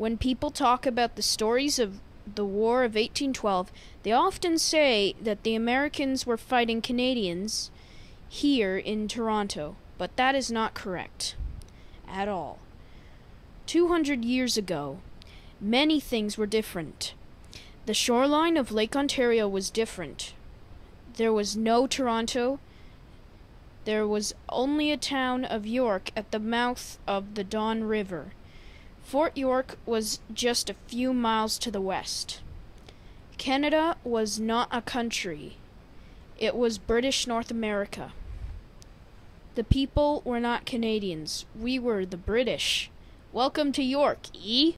When people talk about the stories of the War of 1812, they often say that the Americans were fighting Canadians here in Toronto, but that is not correct at all. 200 years ago, many things were different. The shoreline of Lake Ontario was different. There was no Toronto. There was only a town of York at the mouth of the Don River. Fort York was just a few miles to the west. Canada was not a country. It was British North America. The people were not Canadians. We were the British. Welcome to York, E.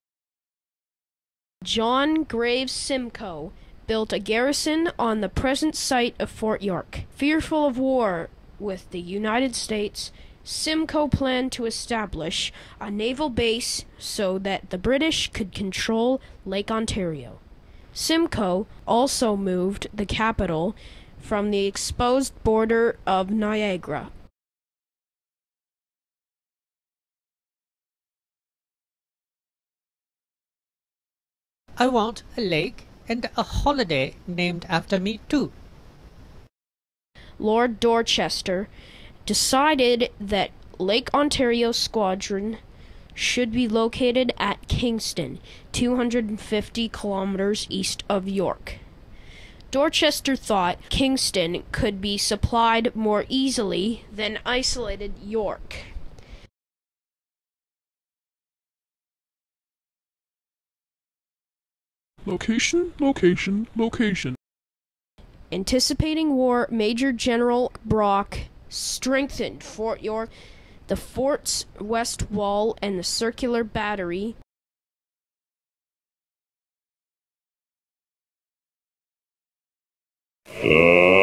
John Graves Simcoe built a garrison on the present site of Fort York. Fearful of war with the United States, Simcoe planned to establish a naval base so that the British could control Lake Ontario. Simcoe also moved the capital from the exposed border of Niagara. I want a lake and a holiday named after me too. Lord Dorchester decided that Lake Ontario Squadron should be located at Kingston, 250 kilometers east of York. Dorchester thought Kingston could be supplied more easily than isolated York. Location, location, location. Anticipating war, Major General Brock strengthened Fort York, the fort's west wall, and the circular battery. Let's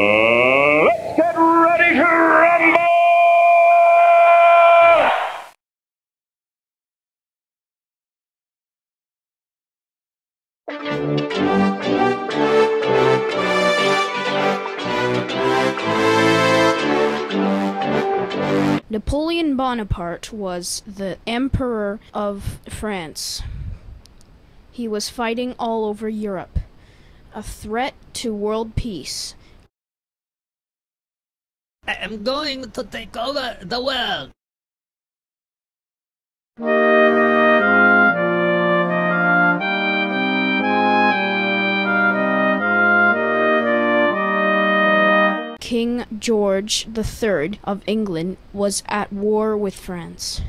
Napoleon Bonaparte was the Emperor of France. He was fighting all over Europe, a threat to world peace. I am going to take over the world. King George III of England was at war with France.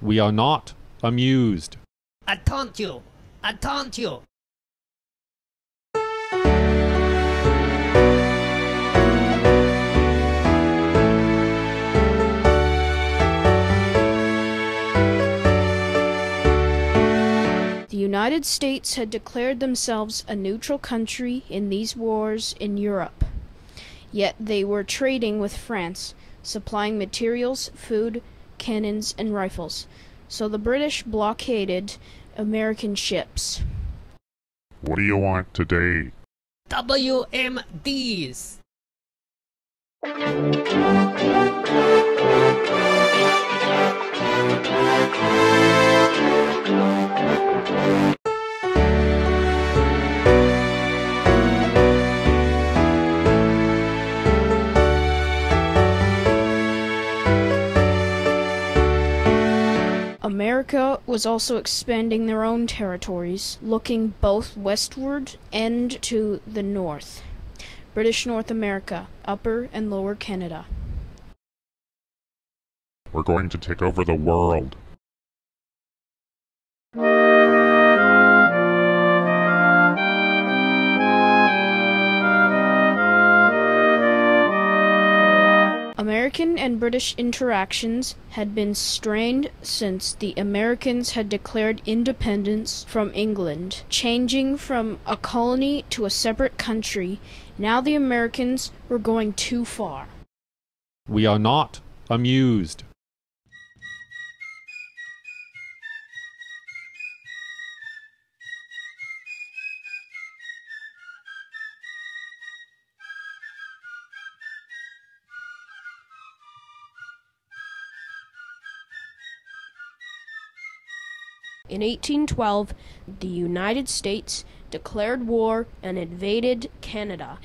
We are not amused. I taunt you. I taunt you. The United States had declared themselves a neutral country in these wars in Europe. Yet they were trading with France, supplying materials, food, cannons, and rifles. So the British blockaded American ships. What do you want today? WMDs. Was also expanding their own territories, looking both westward and to the north. British North America, Upper and Lower Canada. We're going to take over the world. And British interactions had been strained since the Americans had declared independence from England, changing from a colony to a separate country. Now the Americans were going too far. We are not amused. In 1812, the United States declared war and invaded Canada.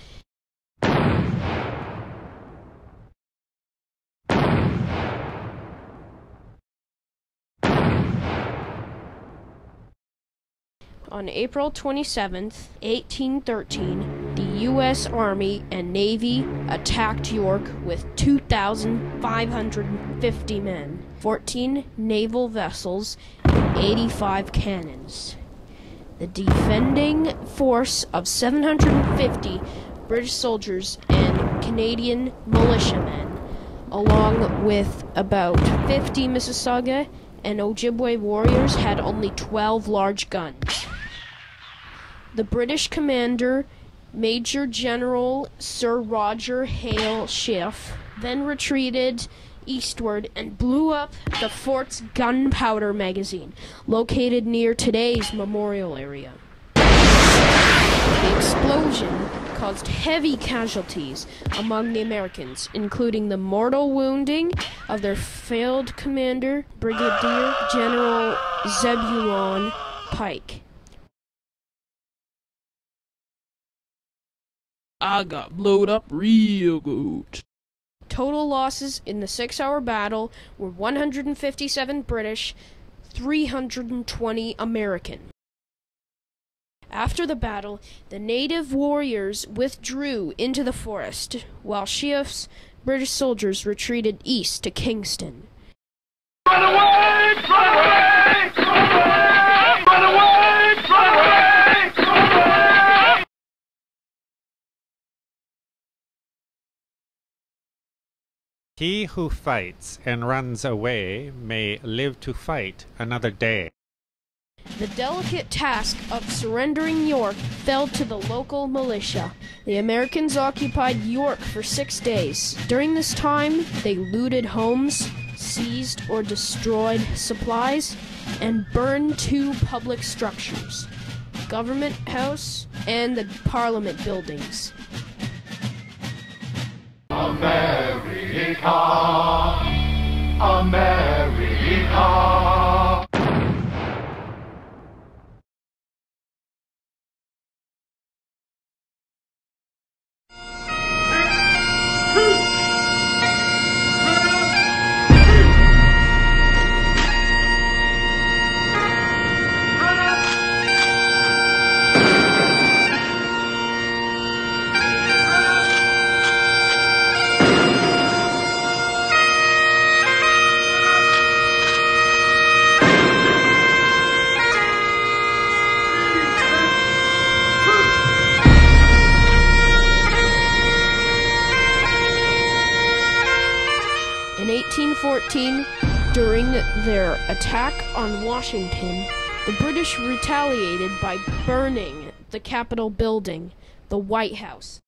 On April 27, 1813, the U.S. Army and Navy attacked York with 2,550 men, 14 naval vessels, 85 cannons. The defending force of 750 British soldiers and Canadian militiamen, along with about 50 Mississauga and Ojibwe warriors, had only 12 large guns. The British commander, Major General Sir Roger Hale Sheaffe, then retreated eastward and blew up the fort's gunpowder magazine, located near today's memorial area. The explosion caused heavy casualties among the Americans, including the mortal wounding of their failed commander, Brigadier General Zebulon Pike. I got blowed up real good. Total losses in the six hour battle were 157 British, 320 American. After the battle, the native warriors withdrew into the forest, while Sheaffe's British soldiers retreated east to Kingston. Run away! Run away! Run away! Run away! Run away! Run away! He who fights and runs away may live to fight another day. The delicate task of surrendering York fell to the local militia. The Americans occupied York for six days. During this time, they looted homes, seized or destroyed supplies, and burned two public structures Government House and the Parliament buildings. America, America. In 1814, during their attack on Washington, the British retaliated by burning the Capitol building, the White House.